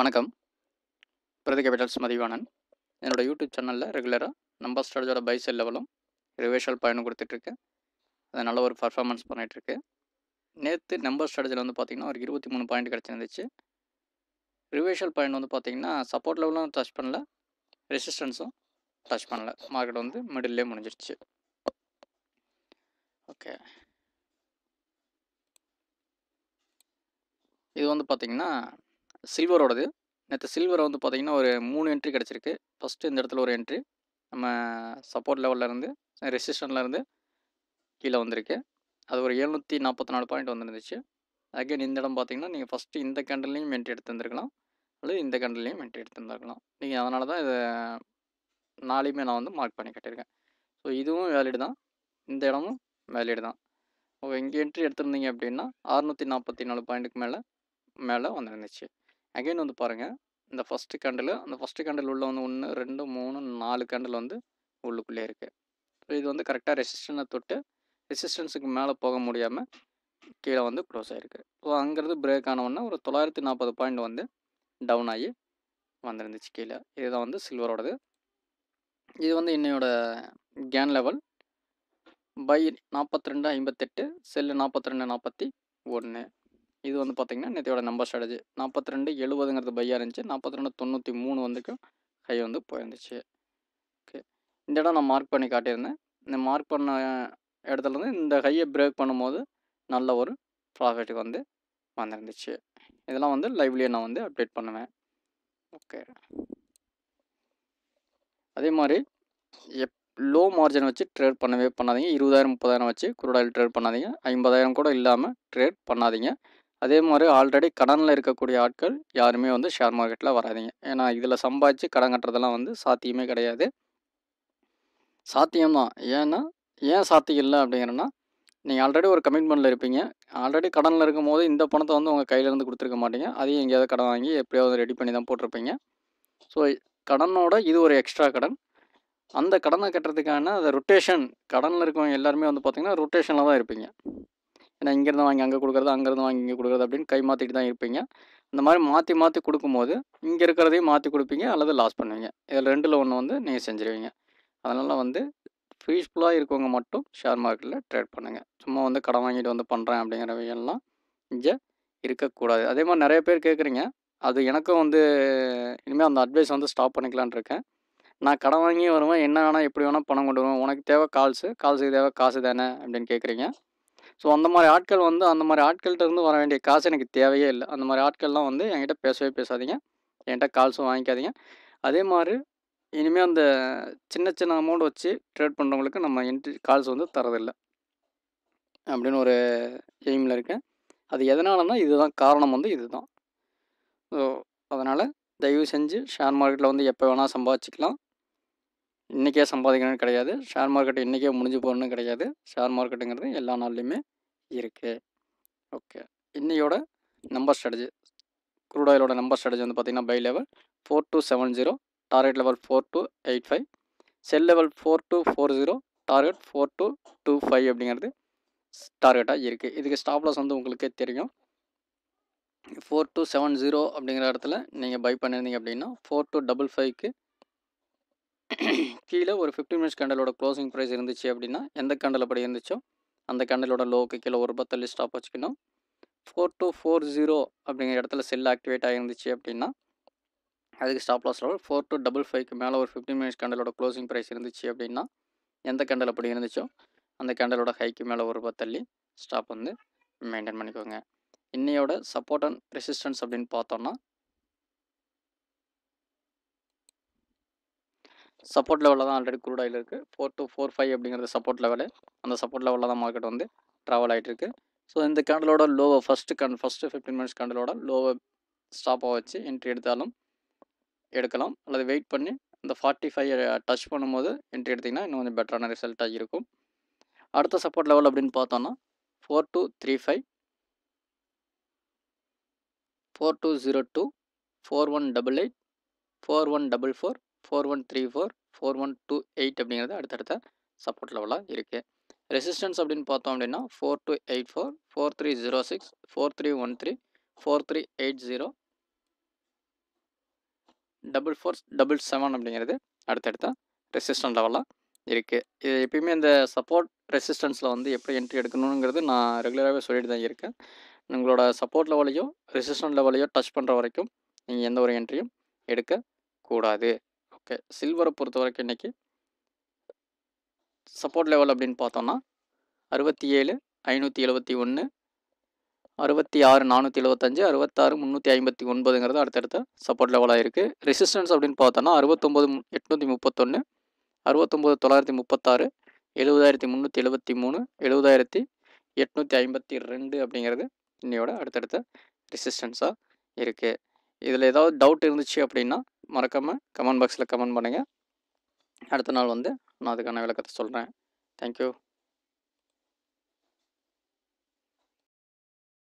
வணக்கம். பிரதி கேபிட்டல்ஸ் மதிவானன் என்னோட யூடியூப் சேனலில் ரெகுலராக நம்பர் ஸ்டார்ஜோட பைசெல் லெவலும் ரிவேஷல் பயணம் கொடுத்துட்ருக்கேன். அது நல்ல ஒரு பர்ஃபார்மன்ஸ் பண்ணிகிட்ருக்கு நேற்று நம்பர் ஸ்ட்ராட்டஜியில் வந்து பார்த்திங்கன்னா ஒரு இருபத்தி மூணு பாயிண்ட் கிடச்சிருந்துச்சு. ரிவேஷல் பாயிண்ட் வந்து பார்த்திங்கன்னா சப்போர்ட் லெவலும் டச் பண்ணல. ரெசிஸ்டன்ஸும் டச் பண்ணல. மார்க்கெட் வந்து மிடில்லே முடிஞ்சிருச்சு. ஓகே. இது வந்து பார்த்திங்கன்னா சில்வரோடது நேற்று சில்வர் வந்து பார்த்திங்கன்னா ஒரு மூணு என்ட்ரி கிடச்சிருக்கு. ஃபஸ்ட்டு இந்த இடத்துல ஒரு என்ட்ரி நம்ம சப்போர்ட் லெவல்லேருந்து ரெசிஸ்டன்லேருந்து கீழே வந்திருக்கு. அது ஒரு எழுநூற்றி நாற்பத்தி நாலு பாயிண்ட் வந்துருந்துச்சு. அகைன் இந்த இடம் பார்த்தீங்கன்னா நீங்கள் ஃபஸ்ட்டு இந்த கேண்டல்லையும் என்ட்ரி எடுத்துருந்துருக்கலாம் அல்லது இந்த கேண்டல்லையும் என்ட்ரி எடுத்துருந்துருக்கலாம் நீங்கள் அதனால தான் இதை நாளையுமே நான் வந்து மார்க் பண்ணி கட்டியிருக்கேன் ஸோ இதுவும் வேலிடு தான். இந்த இடமும் வேலிடு தான். இங்கே என்ட்ரி எடுத்திருந்தீங்க அப்படின்னா அறுநூற்றி நாற்பத்தி நாலு பாயிண்ட்டுக்கு மேலே மேலே வந்துருந்துச்சு. அகைன் வந்து பாருங்கள் இந்த ஃபஸ்ட்டு கேண்டில் அந்த ஃபஸ்ட்டு கேண்டில் உள்ள வந்து ஒன்று ரெண்டு மூணு நாலு கேண்டில் வந்து உள்ளுக்குள்ளே இருக்குது ஸோ இது வந்து கரெக்டாக ரெசிஸ்டனை தொட்டு ரெசிஸ்டன்ஸுக்கு மேலே போக முடியாமல் கீழே வந்து க்ளோஸ் ஆகிருக்கு ஸோ அங்கேருந்து பிரேக் ஆனவுடனே ஒரு தொள்ளாயிரத்தி நாற்பது பாயிண்ட் வந்து டவுன் ஆகி வந்துருந்துச்சு கீழே. இதுதான் வந்து சில்வரோடது இது வந்து இன்னையோட கேன் லெவல் பை நாற்பத்தி ரெண்டு ஐம்பத்தெட்டு செல்லு நாற்பத்தி ரெண்டு நாற்பத்தி ஒன்று இது வந்து பார்த்திங்கன்னா நேற்றையோட நம்பர் ஸ்ட்ராட்டஜி நாற்பத்தி ரெண்டு எழுபதுங்கிறது பையாக இருந்துச்சு. நாற்பத்தி ரெண்டு தொண்ணூற்றி மூணு வந்துக்கும் ஹை வந்து போயிருந்துச்சு. ஓகே இந்த இடம் நான் மார்க் பண்ணி காட்டியிருந்தேன். இந்த மார்க் பண்ண இடத்துலேருந்து இந்த ஹையை பிரேக் பண்ணும்போது நல்ல ஒரு ப்ராஃபிட் வந்து வந்துருந்துச்சு. இதெல்லாம் வந்து லைவ்லேயே நான் வந்து அப்டேட் பண்ணுவேன். ஓகே அதே மாதிரி எப் லோ மார்ஜின் வச்சு ட்ரேட் பண்ணவே பண்ணாதீங்க. இருபதாயிரம் முப்பதாயிரம் வச்சு குரூடாயில் ட்ரேட் பண்ணாதீங்க. ஐம்பதாயிரம் கூட இல்லாமல் ட்ரேட் பண்ணாதீங்க. அதே மாதிரி ஆல்ரெடி கடனில் இருக்கக்கூடிய ஆட்கள் யாருமே வந்து ஷேர் மார்க்கெட்டில் வராதிங்க. ஏன்னா இதில் சம்பாதிச்சு கடன் கட்டுறதெல்லாம் வந்து சாத்தியமே கிடையாது. சாத்தியம்தான். ஏன்னா ஏன் சாத்தியம் இல்லை அப்படிங்கிறன்னா நீங்கள் ஆல்ரெடி ஒரு கமிட்மெண்ட்டில் இருப்பீங்க. ஆல்ரெடி கடனில் இருக்கும் போது இந்த பணத்தை வந்து உங்கள் கையிலேருந்து கொடுத்துருக்க மாட்டீங்க. அதையும் எங்கேயாவது கடன் வாங்கி எப்படியாவது ரெடி பண்ணி தான் போட்டிருப்பீங்க. ஸோ கடனோட இது ஒரு எக்ஸ்ட்ரா கடன். அந்த கடனை கட்டுறதுக்கான அந்த ரொட்டேஷன் கடனில் இருக்கவங்க எல்லாருமே வந்து பார்த்திங்கன்னா ரொட்டேஷனில் தான் இருப்பீங்க. ஏன்னா இங்கேருந்து வாங்கி அங்கே கொடுக்குறது அங்கேருந்து வாங்கி இங்கே கொடுக்குறது அப்படின்னு கை மாற்றிட்டு தான் இருப்பீங்க. இந்த மாதிரி மாற்றி மாற்றி கொடுக்கும்போது இங்கே இருக்கிறதையும் மாற்றி கொடுப்பீங்க அல்லது லாஸ் பண்ணுவீங்க. இதில் ரெண்டில் ஒன்று வந்து நீங்கள் செஞ்சுருவீங்க. அதனால் வந்து பீஸ்ஃபுல்லாக இருக்கவங்க மட்டும் ஷேர் மார்க்கெட்டில் ட்ரேட் பண்ணுங்கள் சும்மா வந்து கடன் வாங்கிட்டு வந்து பண்ணுறேன் அப்படிங்கிறவையெல்லாம் இங்கே இருக்கக்கூடாது. அதே மாதிரி நிறைய பேர் கேட்குறீங்க. அது எனக்கும் வந்து இனிமேல் அந்த அட்வைஸ் வந்து ஸ்டாப் பண்ணிக்கலான் இருக்கேன். நான் கடன் வாங்கி வருவேன். என்ன வேணால் எப்படி வேணால் பணம் கொண்டு வருவேன். உனக்கு தேவை கால்ஸு கால்ஸுக்கு தேவை காசு தானே அப்படின்னு கேட்குறீங்க. ஸோ அந்த மாதிரி ஆட்கள் வந்து அந்த மாதிரி ஆட்கள்கிட்ட இருந்து வர வேண்டிய காசு எனக்கு தேவையே இல்லை. அந்த மாதிரி ஆட்கள்லாம் வந்து என்கிட்ட பேசவே பேசாதீங்க. என்கிட்ட கால்ஸும் வாங்கிக்காதீங்க. அதே மாதிரி இனிமேல் அந்த சின்ன சின்ன அமௌண்ட் வச்சு ட்ரேட் பண்ணுறவங்களுக்கு நம்ம என்ட்ரி கால்ஸ் வந்து தரதில்லை அப்படின்னு ஒரு எய்மில் இருக்கேன். அது எதனாலன்னா இதுதான் காரணம் வந்து இதுதான். ஸோ அதனால் தயவு செஞ்சு ஷேர் மார்க்கெட்டில் வந்து எப்போ வேணால் சம்பாதிச்சிக்கலாம். இன்றைக்கே சம்பாதிக்கணும்னு கிடையாது. ஷேர் மார்க்கெட் இன்றைக்கே முடிஞ்சு போகணும்னு கிடையாது. ஷேர் மார்க்கெட்டுங்கிறது எல்லா நாள்லையுமே இருக்குது ஓகே இன்னையோட நம்பர் ஸ்ட்ராட்டஜி க்ரூட் ஆயிலோட நம்பர் ஸ்ட்ராட்டஜி வந்து பார்த்திங்கன்னா buy level four two seven zero target level four two eight five sell level four two four zero target four two two five அப்படிங்கிறது டார்கெட்டாக இருக்குது இதுக்கு ஸ்டாப்லாஸ் வந்து உங்களுக்கே தெரியும். ஃபோர் டூ செவன் ஜீரோ அப்படிங்கிற இடத்துல நீங்கள் பை பண்ணியிருந்தீங்க அப்படின்னா ஃபோர் டூ டபுள் ஃபைவ்க்கு கீழே ஒரு ஃபிஃப்டின் மினிட்ஸ் கண்டலோட க்ளோசிங் ப்ரைஸ் இருந்துச்சு அப்படின்னா எந்த கண்டல் அப்படி இருந்துச்சோ அந்த கண்டலோட லோவுக்கு கீழே ஒரு பத்தள்ளி ஸ்டாப் வச்சுக்கணும். ஃபோர் டூ ஃபோர் ஜீரோ அப்படிங்கிற இடத்துல செல் ஆக்டிவேட் ஆகிருந்துச்சு அப்படின்னா அதுக்கு stop loss level four two double ஃபைவ்க்கு மேலே ஒரு ஃபிஃப்டின் மினிட்ஸ் கண்டலோட க்ளோசிங் ப்ரைஸ் இருந்துச்சு அப்படின்னா எந்த கண்டல் அப்படி இருந்துச்சோ அந்த கண்டலோட ஹைக்கு மேலே ஒரு பத்தள்ளி ஸ்டாப் வந்து மெயின்டைன் பண்ணிக்கோங்க. இன்னையோட சப்போர்ட் அண்ட் ரெசிஸ்டன்ஸ் அப்படின்னு பார்த்தோன்னா சப்போர்ட் லெவலில் தான் ஆல்ரெடி க்ரூட் ஆயில் இருக்குது ஃபோர் டூ ஃபோர் ஃபைவ் அப்படிங்கிறது சப்போர்ட் லெவலு அந்த சப்போர்ட் லெவலில் தான் மார்க்கெட் வந்து ட்ராவல் ஆகிட்டு இருக்கு. ஸோ இந்த கேண்டலோட லோவை ஃபஸ்ட்டு கண் ஃபஸ்ட்டு ஃபிஃப்டின் மினிட்ஸ் கேண்டலோட லோவை ஸ்டாப்பாக வச்சு என்ட்ரி எடுத்தாலும் எடுக்கலாம். அல்லது வெயிட் பண்ணி இந்த ஃபார்ட்டி ஃபைவ் டச் பண்ணும்போது என்ட்ரி எடுத்திங்கன்னா இன்னும் கொஞ்சம் பெட்டரான ரிசல்ட்டாக இருக்கும். அடுத்த சப்போர்ட் லெவல் அப்படின்னு பார்த்தோன்னா four two three five four two zero two four one double eight four one double four four one three four four one two eight அப்படிங்கிறது அடுத்தடுத்த சப்போர்ட் லெவலாக இருக்குது ரெசிஸ்டன்ஸ் அப்படின்னு பார்த்தோம் அப்படின்னா four two eight four four three zero six four three one three four three eight zero double four double seven அப்படிங்கிறது அடுத்தடுத்த resistant லெவலாக இருக்குது இது எப்பயுமே இந்த சப்போர்ட் ரெசிஸ்டன்ஸில் வந்து எப்படி என்ட்ரி எடுக்கணுங்கிறது நான் ரெகுலராகவே சொல்லிட்டு தான் இருக்கேன். உங்களோட சப்போர்ட் லெவலையோ ரெசிஸ்டன்ட் லெவலையோ டச் பண்ணுற வரைக்கும் நீங்கள் எந்த ஒரு என்ட்ரியும் எடுக்கக்கூடாது. ஓகே சில்வரை பொறுத்த வரைக்கும் இன்றைக்கி சப்போர்ட் லெவல் அப்படின்னு பார்த்தோன்னா அறுபத்தி ஏழு ஐநூற்றி எழுபத்தி ஒன்று அறுபத்தி ஆறு நானூற்றி எழுபத்தஞ்சு அறுபத்தாறு முந்நூற்றி ஐம்பத்தி ஒன்பதுங்கிறது அடுத்தடுத்த சப்போர்ட் லெவலாக இருக்குது ரெசிஸ்டன்ஸ் அப்படின்னு பார்த்தோன்னா அறுபத்தொம்போது எட்நூற்றி முப்பத்தொன்று அறுபத்தொம்போது தொள்ளாயிரத்தி முப்பத்தாறு எழுபதாயிரத்தி முந்நூற்றி எழுபத்தி மூணு எழுபதாயிரத்தி எட்நூற்றி ஐம்பத்தி ரெண்டு அப்படிங்கிறது இன்னையோட அடுத்தடுத்த ரெசிஸ்டன்ஸாக இருக்குது இதில் ஏதாவது டவுட் இருந்துச்சு அப்படின்னா மறக்காமல் கமெண்ட் பாக்ஸில் கமெண்ட் பண்ணுங்கள் அடுத்த நாள் வந்து நான் அதுக்கான விளக்கத்தை சொல்கிறேன் தேங்க்யூ